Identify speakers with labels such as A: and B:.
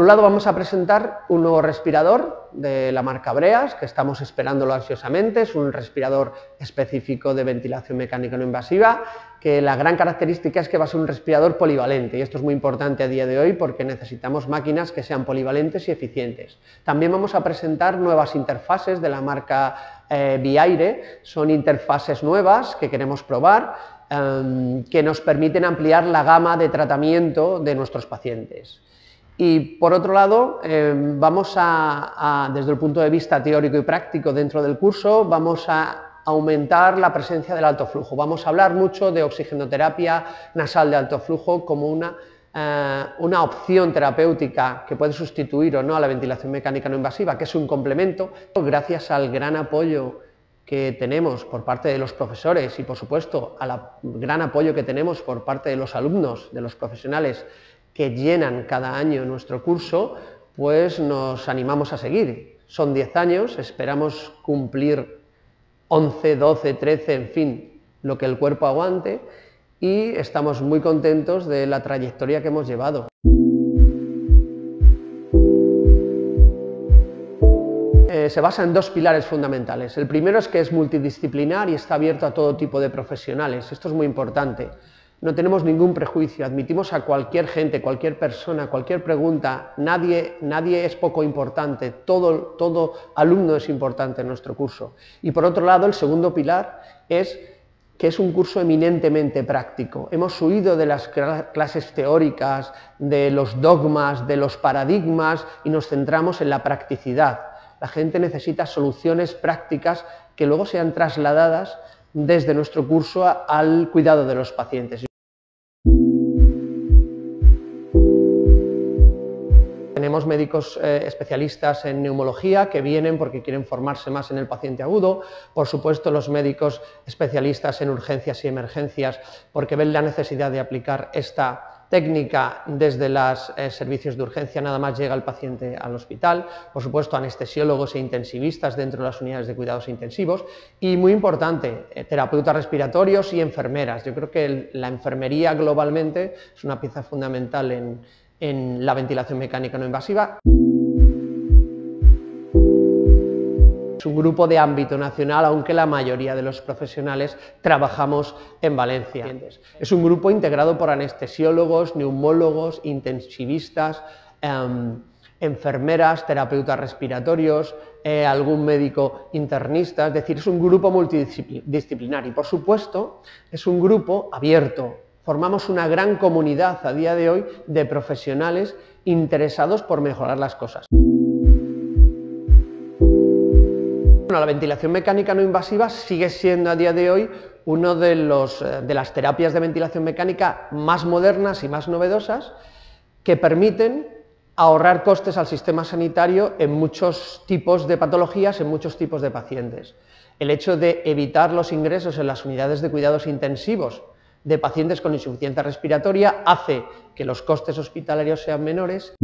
A: un lado vamos a presentar un nuevo respirador de la marca Breas, que estamos esperándolo ansiosamente, es un respirador específico de ventilación mecánica no invasiva, que la gran característica es que va a ser un respirador polivalente, y esto es muy importante a día de hoy porque necesitamos máquinas que sean polivalentes y eficientes. También vamos a presentar nuevas interfaces de la marca eh, Biaire, son interfaces nuevas que queremos probar, em, que nos permiten ampliar la gama de tratamiento de nuestros pacientes. Y por otro lado, eh, vamos a, desde el punto de vista teórico y práctico dentro del curso, vamos a aumentar la presencia del alto flujo. Vamos a hablar mucho de oxigenoterapia nasal de alto flujo como una, eh, una opción terapéutica que puede sustituir o no a la ventilación mecánica no invasiva, que es un complemento, gracias al gran apoyo que tenemos por parte de los profesores y, por supuesto, al gran apoyo que tenemos por parte de los alumnos, de los profesionales que llenan cada año nuestro curso, pues nos animamos a seguir. Son 10 años, esperamos cumplir 11, 12, 13, en fin, lo que el cuerpo aguante y estamos muy contentos de la trayectoria que hemos llevado. Eh, se basa en dos pilares fundamentales. El primero es que es multidisciplinar y está abierto a todo tipo de profesionales. Esto es muy importante no tenemos ningún prejuicio, admitimos a cualquier gente, cualquier persona, cualquier pregunta, nadie, nadie es poco importante, todo, todo alumno es importante en nuestro curso. Y por otro lado, el segundo pilar es que es un curso eminentemente práctico. Hemos huido de las clases teóricas, de los dogmas, de los paradigmas y nos centramos en la practicidad. La gente necesita soluciones prácticas que luego sean trasladadas desde nuestro curso al cuidado de los pacientes. Tenemos médicos eh, especialistas en neumología que vienen porque quieren formarse más en el paciente agudo, por supuesto los médicos especialistas en urgencias y emergencias porque ven la necesidad de aplicar esta técnica desde los eh, servicios de urgencia, nada más llega el paciente al hospital, por supuesto anestesiólogos e intensivistas dentro de las unidades de cuidados intensivos. Y muy importante, eh, terapeutas respiratorios y enfermeras. Yo creo que la enfermería globalmente es una pieza fundamental en en la ventilación mecánica no invasiva. Es un grupo de ámbito nacional, aunque la mayoría de los profesionales trabajamos en Valencia. Es un grupo integrado por anestesiólogos, neumólogos, intensivistas, em, enfermeras, terapeutas respiratorios, eh, algún médico internista, es decir, es un grupo multidisciplinar y, por supuesto, es un grupo abierto, Formamos una gran comunidad a día de hoy de profesionales interesados por mejorar las cosas. la ventilación mecánica no invasiva sigue siendo a día de hoy una de, eh, de las terapias de ventilación mecánica más modernas y más novedosas que permiten ahorrar costes al sistema sanitario en muchos tipos de patologías, en muchos tipos de pacientes. El hecho de evitar los ingresos en las unidades de cuidados intensivos de pacientes con insuficiencia respiratoria hace que los costes hospitalarios sean menores.